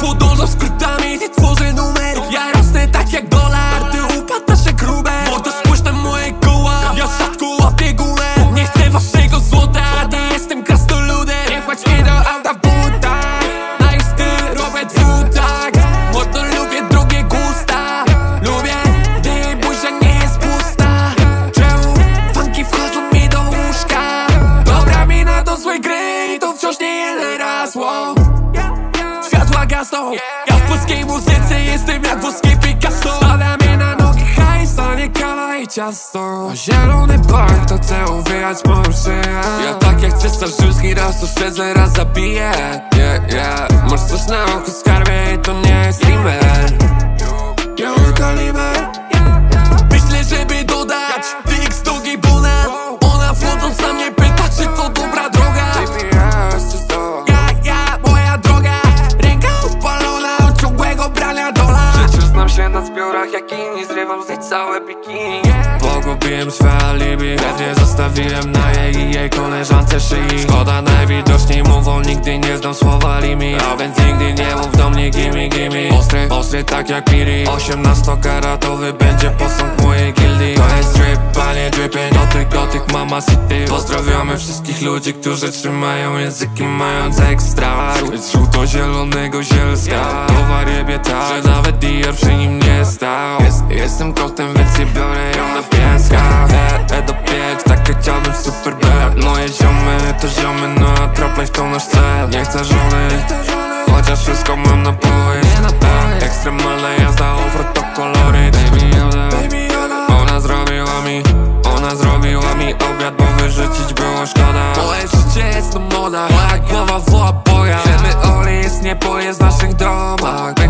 podążam skrytami, tworzę numery Picasso. Já v polské muzice jistým jak voský Picasso. Spadá je na nohy high, stane kala i často. A želou pak, to chce uvíjať může Já tak jak cesar rzymský raz to zle raz zabije Yeah, yeah Mrz coś na oku skarby, to nie je remake Znam się na zbiorach jak inni Zrywam z niej całe bikini. Pogubiłem swe alibi Ledwie zostawiłem na jej i jej koleżance szyi. Szkoda najwidoczniej mówią Nigdy nie znam słowa limit A więc nigdy nie mów do mnie gimme gimme. Ostry, ostry tak jak Piri 18-karatowy będzie posąg mojej mama city. Pozdrawiamy wszystkich ludzi, którzy trzymają języki mając ekstra. Z żółto-zielonego zielska. Towar jebie tak, że nawet Dior przy nim nie stał. Jest, Jestem kotem, więc nie biorę ją na pięska E, e do pięć, takie chciałbym super bad Moje ziomy to ziomy, no a trap life to nasz cel. Nie chcę żony, chociaż wszystko mam na powiedz e, Ekstremalna jazda, no woła boja Chcemy oli, jest niebo jest w naszych domach